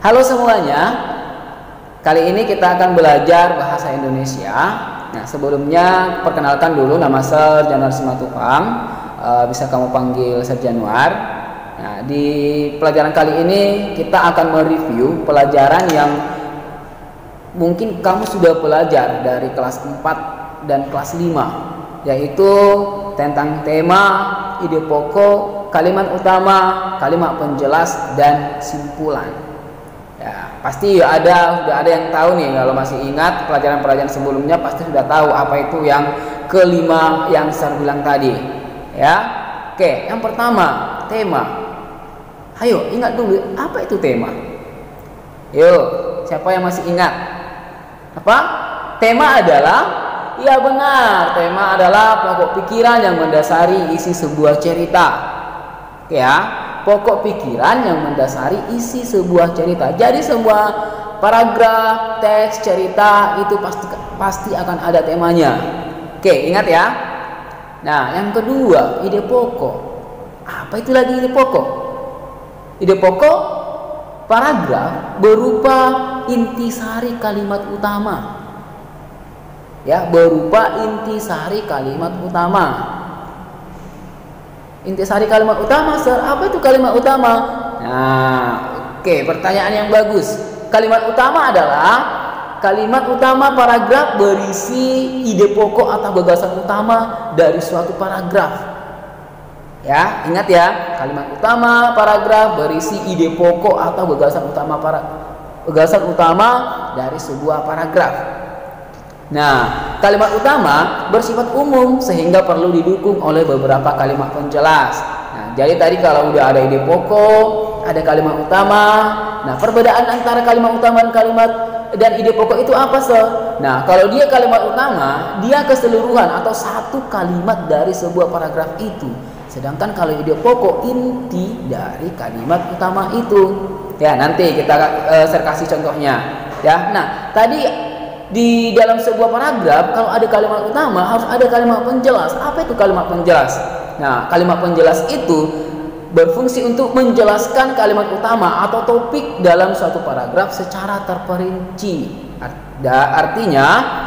Halo semuanya. Kali ini kita akan belajar bahasa Indonesia. Nah, sebelumnya perkenalkan dulu nama saya Januar Simatupang. Uh, bisa kamu panggil Ser Januar. Nah, di pelajaran kali ini kita akan mereview pelajaran yang mungkin kamu sudah belajar dari kelas 4 dan kelas 5 yaitu tentang tema, ide pokok, kalimat utama, kalimat penjelas dan simpulan. Pasti ada sudah ada yang tahu nih kalau masih ingat pelajaran-pelajaran sebelumnya pasti sudah tahu apa itu yang kelima yang saya bilang tadi. Ya. Oke, yang pertama, tema. Ayo, ingat dulu apa itu tema? Yuk, siapa yang masih ingat? Apa? Tema adalah Ya benar, tema adalah pokok pikiran yang mendasari isi sebuah cerita. Ya, pokok pikiran yang mendasari isi sebuah cerita. Jadi sebuah paragraf, teks, cerita itu pasti pasti akan ada temanya. Oke, ingat ya. Nah, yang kedua, ide pokok. Apa itu lagi ide pokok? Ide pokok paragraf berupa intisari kalimat utama. Ya, berupa intisari kalimat utama. Intisari kalimat utama, sir. Apa itu kalimat utama? Nah, oke, okay, pertanyaan yang bagus. Kalimat utama adalah kalimat utama paragraf berisi ide pokok atau gagasan utama dari suatu paragraf. Ya, ingat ya, kalimat utama paragraf berisi ide pokok atau gagasan utama para gagasan utama dari sebuah paragraf. Nah, kalimat utama bersifat umum sehingga perlu didukung oleh beberapa kalimat penjelas. Nah, jadi tadi kalau udah ada ide pokok, ada kalimat utama. Nah, perbedaan antara kalimat utama dan kalimat dan ide pokok itu apa, sih? Nah, kalau dia kalimat utama, dia keseluruhan atau satu kalimat dari sebuah paragraf itu. Sedangkan kalau ide pokok inti dari kalimat utama itu. Ya, nanti kita uh, saya kasih contohnya. Ya. Nah, tadi di dalam sebuah paragraf kalau ada kalimat utama harus ada kalimat penjelas. Apa itu kalimat penjelas? Nah, kalimat penjelas itu berfungsi untuk menjelaskan kalimat utama atau topik dalam suatu paragraf secara terperinci. Artinya,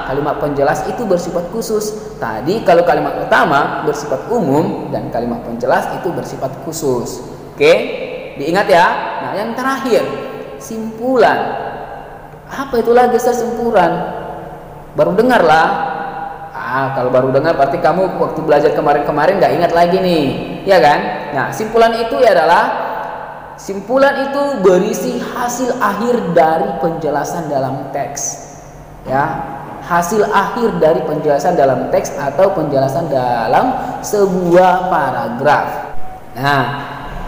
kalimat penjelas itu bersifat khusus. Tadi kalau kalimat utama bersifat umum dan kalimat penjelas itu bersifat khusus. Oke? Diingat ya. Nah, yang terakhir, simpulan. Apa itu lagi sesempuran? Baru dengar lah. Ah, kalau baru dengar berarti kamu waktu belajar kemarin-kemarin nggak ingat lagi nih, ya kan? Nah, simpulan itu ya adalah simpulan itu berisi hasil akhir dari penjelasan dalam teks. Ya, hasil akhir dari penjelasan dalam teks atau penjelasan dalam sebuah paragraf. Nah,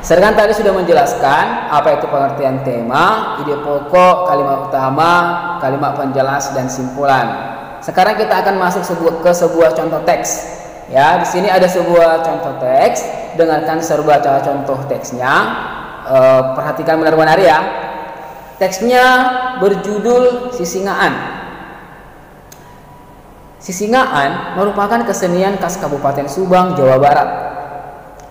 Sedangkan tadi sudah menjelaskan apa itu pengertian tema, ide pokok, kalimat utama, kalimat penjelas dan simpulan. Sekarang kita akan masuk sebuah, ke sebuah contoh teks. Ya, di sini ada sebuah contoh teks. Dengarkan serba cara contoh teksnya. E, perhatikan benar-benar ya. Teksnya berjudul Sisingaan. Sisingaan merupakan kesenian khas Kabupaten Subang, Jawa Barat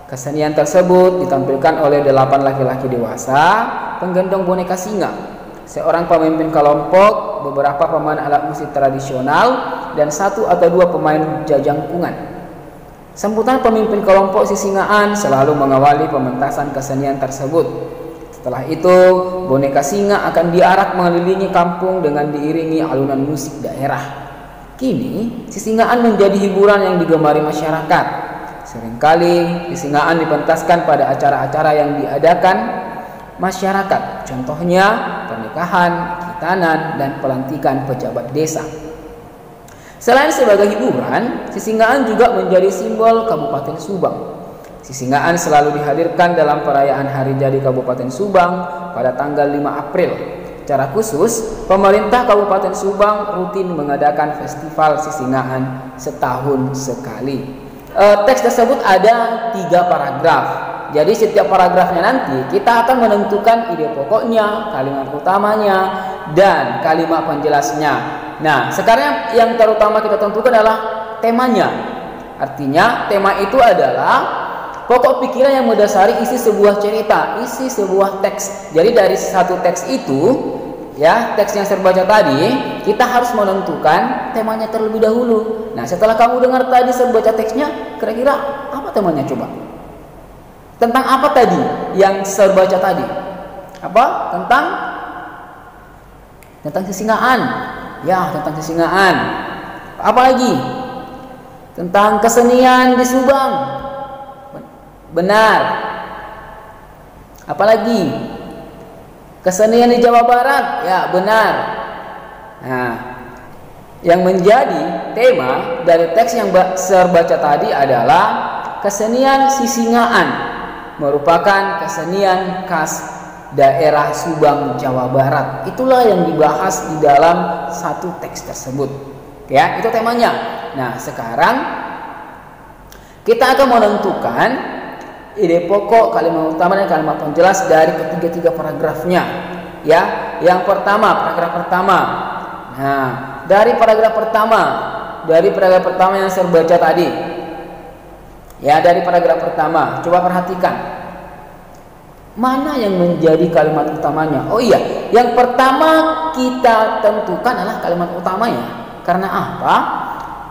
Kesenian tersebut ditampilkan oleh delapan laki-laki dewasa penggendong boneka singa, seorang pemimpin kelompok, beberapa pemain alat musik tradisional, dan satu atau dua pemain jajangkungan. Sambutan pemimpin kelompok sisingaan selalu mengawali pementasan kesenian tersebut. Setelah itu, boneka singa akan diarak mengelilingi kampung dengan diiringi alunan musik daerah. Kini, sisingaan menjadi hiburan yang digemari masyarakat Seringkali kesingaan dipentaskan pada acara-acara yang diadakan masyarakat, contohnya pernikahan, kitanan, dan pelantikan pejabat desa. Selain sebagai hiburan, sisinggaan juga menjadi simbol Kabupaten Subang. Sisinggaan selalu dihadirkan dalam perayaan Hari Jadi Kabupaten Subang pada tanggal 5 April. Secara khusus, pemerintah Kabupaten Subang rutin mengadakan festival sisinggaan setahun sekali e, teks tersebut ada tiga paragraf. Jadi setiap paragrafnya nanti kita akan menentukan ide pokoknya, kalimat utamanya, dan kalimat penjelasnya. Nah, sekarang yang terutama kita tentukan adalah temanya. Artinya tema itu adalah pokok pikiran yang mendasari isi sebuah cerita, isi sebuah teks. Jadi dari satu teks itu, ya teks yang saya baca tadi, kita harus menentukan temanya terlebih dahulu. Nah, setelah kamu dengar tadi saya baca teksnya, kira-kira apa temanya coba? Tentang apa tadi yang saya baca tadi? Apa? Tentang tentang kesingaan. Ya, tentang kesingaan. Apa lagi? Tentang kesenian di Subang. Benar. Apalagi? Kesenian di Jawa Barat. Ya, benar. Nah, yang menjadi tema dari teks yang saya baca tadi adalah kesenian sisingaan merupakan kesenian khas daerah Subang, Jawa Barat. Itulah yang dibahas di dalam satu teks tersebut. Ya, itu temanya. Nah, sekarang kita akan menentukan ide pokok, kalimat utama dan kalimat penjelas dari ketiga-tiga paragrafnya. Ya, yang pertama, paragraf pertama. Nah, dari paragraf pertama, dari paragraf pertama yang saya baca tadi. Ya, dari paragraf pertama, coba perhatikan Mana yang menjadi kalimat utamanya? Oh iya, yang pertama kita tentukan adalah kalimat utamanya. Karena apa?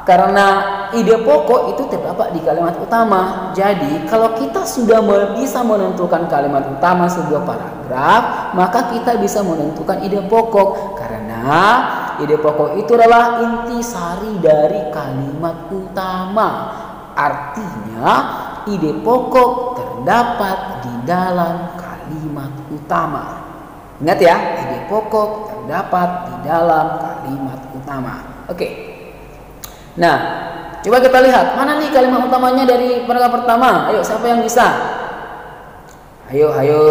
Karena ide pokok itu terdapat di kalimat utama. Jadi, kalau kita sudah bisa menentukan kalimat utama sebuah paragraf, maka kita bisa menentukan ide pokok. Karena ide pokok itu adalah inti sari dari kalimat utama. Artinya, ide pokok terdapat di dalam kalimat utama. Ingat ya, ide pokok terdapat di dalam kalimat utama. Oke. Nah, coba kita lihat mana nih kalimat utamanya dari paragraf pertama. Ayo, siapa yang bisa? Ayo, ayo.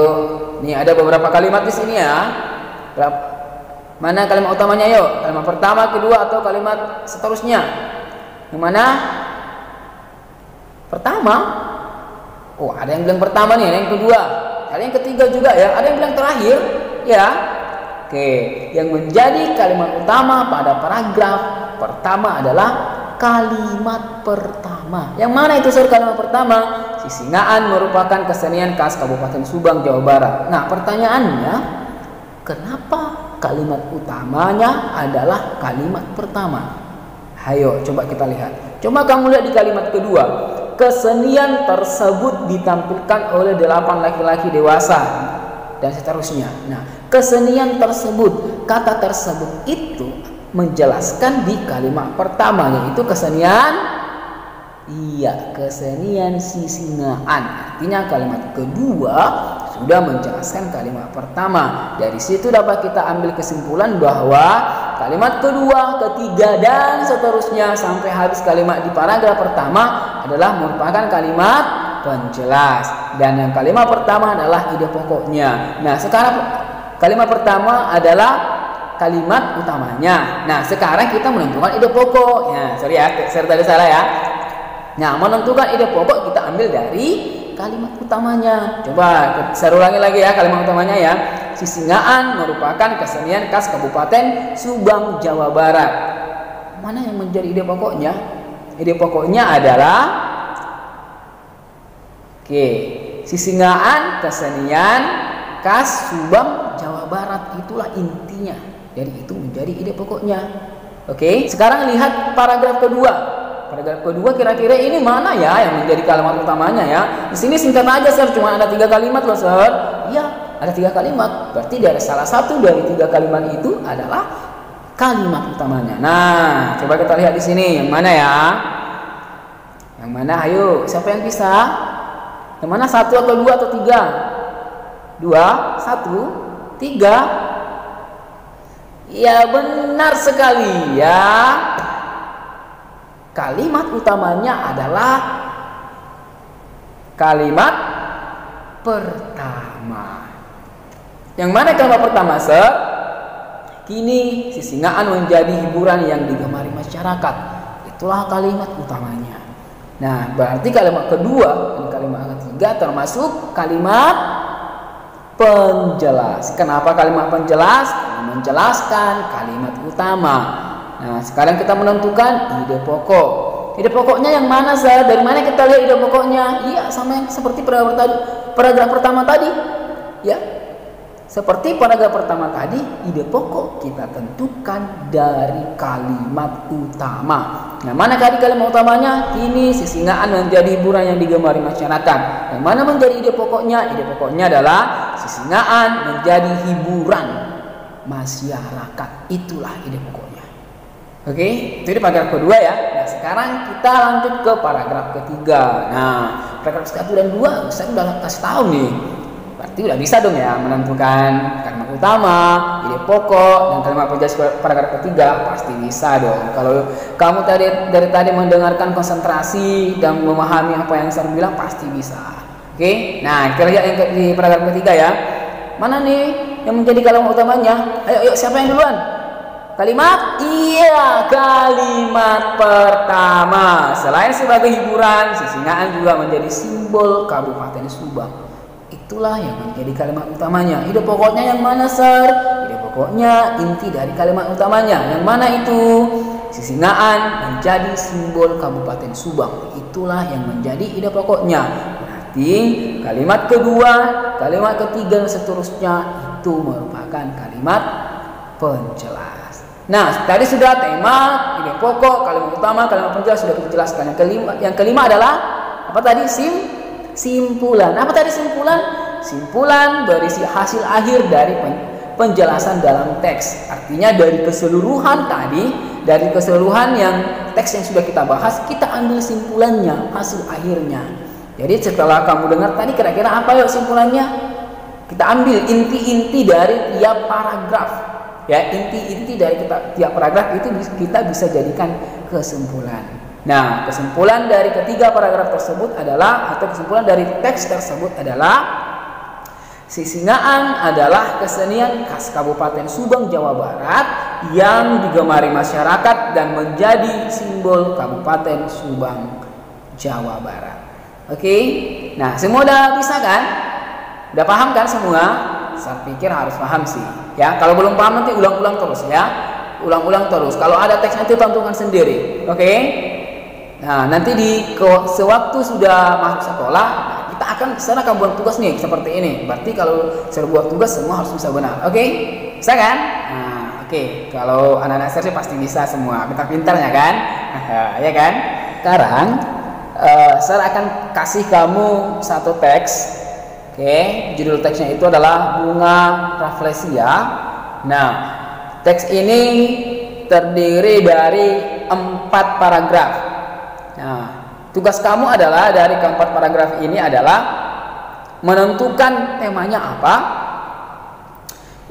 Nih ada beberapa kalimat di sini ya. Mana kalimat utamanya? Ayo, kalimat pertama, kedua, atau kalimat seterusnya? Yang mana? Pertama, Oh, ada yang bilang pertama nih, ada yang kedua, ada yang ketiga juga ya, ada yang bilang terakhir, ya. Oke, yang menjadi kalimat utama pada paragraf pertama adalah kalimat pertama. Yang mana itu sir kalimat pertama? Sisingaan merupakan kesenian khas Kabupaten Subang, Jawa Barat. Nah, pertanyaannya, kenapa kalimat utamanya adalah kalimat pertama? Ayo, coba kita lihat. Coba kamu lihat di kalimat kedua kesenian tersebut ditampilkan oleh delapan laki-laki dewasa dan seterusnya. Nah, kesenian tersebut, kata tersebut itu menjelaskan di kalimat pertama yaitu kesenian Iya, kesenian sisingaan. Artinya kalimat kedua sudah menjelaskan kalimat pertama. Dari situ dapat kita ambil kesimpulan bahwa kalimat kedua, ketiga dan seterusnya sampai habis kalimat di paragraf pertama adalah merupakan kalimat penjelas dan yang kalimat pertama adalah ide pokoknya. Nah, sekarang kalimat pertama adalah kalimat utamanya. Nah, sekarang kita menentukan ide pokok. Ya, sorry ya, saya tadi salah ya. Nah, menentukan ide pokok kita ambil dari kalimat utamanya. Coba saya ulangi lagi ya kalimat utamanya ya. Sisingaan merupakan kesenian khas Kabupaten Subang, Jawa Barat. Mana yang menjadi ide pokoknya? Ide pokoknya adalah Oke, sisingaan kesenian khas Subang, Jawa Barat itulah intinya. Jadi itu menjadi ide pokoknya. Oke, sekarang lihat paragraf kedua. Paragraf kedua kira-kira ini mana ya yang menjadi kalimat utamanya ya? Di sini singkat aja sir, cuma ada tiga kalimat loh sir. Ada tiga kalimat. Berarti dari salah satu dari tiga kalimat itu adalah kalimat utamanya. Nah, coba kita lihat di sini yang mana ya? Yang mana? Ayo, siapa yang bisa? Yang mana satu atau dua atau tiga? Dua, satu, tiga. Ya benar sekali ya. Kalimat utamanya adalah kalimat pertama. Yang mana kalimat pertama, Sir? Kini sisingaan menjadi hiburan yang digemari masyarakat. Itulah kalimat utamanya. Nah, berarti kalimat kedua dan kalimat ketiga termasuk kalimat penjelas. Kenapa kalimat penjelas? menjelaskan kalimat utama. Nah, sekarang kita menentukan ide pokok. Ide pokoknya yang mana sah? Dari mana kita lihat ide pokoknya? Iya, sama yang seperti paragraf pertama tadi. Ya. Seperti paragraf pertama tadi, ide pokok kita tentukan dari kalimat utama. Yang mana tadi kalimat utamanya? Kini sisingaan menjadi hiburan yang digemari masyarakat. Yang mana menjadi ide pokoknya? Ide pokoknya adalah sisingaan menjadi hiburan masyarakat. Itulah ide pokoknya. Oke, itu di paragraf kedua ya. Nah, sekarang kita lanjut ke paragraf ketiga. Nah, paragraf satu dan dua saya udah kasih tahu nih Berarti udah bisa dong ya menentukan kalimat utama, ide pokok, dan kalimat penjelas paragraf ketiga pasti bisa dong. Kalau kamu tadi dari tadi mendengarkan konsentrasi dan memahami apa yang saya bilang pasti bisa. Oke, nah kita lihat yang di paragraf ketiga ya. Mana nih yang menjadi kalimat utamanya? Ayo, ayo siapa yang duluan? Kalimat iya kalimat pertama selain sebagai hiburan sisingaan juga menjadi simbol Kabupaten Subang Itulah yang menjadi kalimat utamanya. Ide pokoknya yang mana, Sir? Ide pokoknya inti dari kalimat utamanya. Yang mana itu? Sisingaan menjadi simbol Kabupaten Subang. Itulah yang menjadi ide pokoknya. Berarti kalimat kedua, kalimat ketiga dan seterusnya itu merupakan kalimat penjelas. Nah, tadi sudah tema, ide pokok, kalimat utama, kalimat penjelas sudah kita jelaskan. Yang kelima, yang kelima adalah apa tadi? Sim simpulan. Apa tadi simpulan? Simpulan berisi hasil akhir dari penjelasan dalam teks. Artinya dari keseluruhan tadi, dari keseluruhan yang teks yang sudah kita bahas, kita ambil simpulannya, hasil akhirnya. Jadi setelah kamu dengar tadi kira-kira apa yuk simpulannya? Kita ambil inti-inti dari tiap paragraf. Ya, inti-inti dari kita, tiap paragraf itu kita bisa jadikan kesimpulan. Nah, kesimpulan dari ketiga paragraf tersebut adalah atau kesimpulan dari teks tersebut adalah Sisingaan adalah kesenian khas Kabupaten Subang, Jawa Barat yang digemari masyarakat dan menjadi simbol Kabupaten Subang, Jawa Barat. Oke, nah semua udah bisa kan? Udah paham kan semua? Saya pikir harus paham sih. Ya, kalau belum paham nanti ulang-ulang terus ya. Ulang-ulang terus. Kalau ada teks nanti tentukan sendiri. Oke? Nah, nanti di sewaktu sudah masuk sekolah, kita akan sana akan buat tugas nih seperti ini. Berarti kalau saya buat tugas semua harus bisa benar. Oke? Okay? Bisa kan? Nah, oke. Okay. Kalau anak-anak saya pasti bisa semua. Pintar-pintar ya kan? ya kan? Sekarang uh, saya akan kasih kamu satu teks. Oke, okay? judul teksnya itu adalah bunga rafflesia. Nah, teks ini terdiri dari empat paragraf. Nah, tugas kamu adalah dari keempat paragraf ini adalah menentukan temanya apa,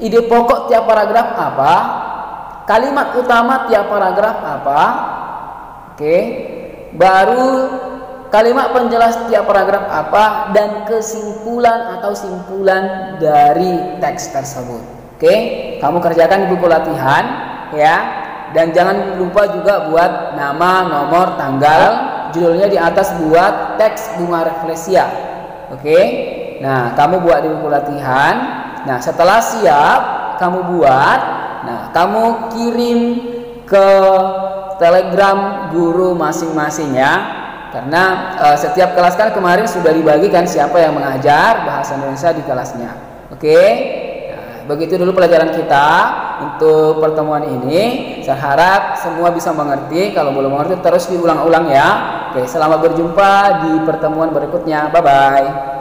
ide pokok tiap paragraf apa, kalimat utama tiap paragraf apa, oke, baru kalimat penjelas tiap paragraf apa dan kesimpulan atau simpulan dari teks tersebut. Oke, kamu kerjakan di buku latihan ya dan jangan lupa juga buat nama, nomor, tanggal, judulnya di atas buat teks bunga refleksia. Oke. Nah, kamu buat di buku latihan. Nah, setelah siap, kamu buat. Nah, kamu kirim ke Telegram guru masing-masing ya. Karena uh, setiap kelas kan kemarin sudah dibagikan siapa yang mengajar bahasa Indonesia di kelasnya. Oke. Nah, begitu dulu pelajaran kita untuk pertemuan ini. Saya harap semua bisa mengerti. Kalau belum mengerti terus diulang-ulang ya. Oke, selamat berjumpa di pertemuan berikutnya. Bye bye.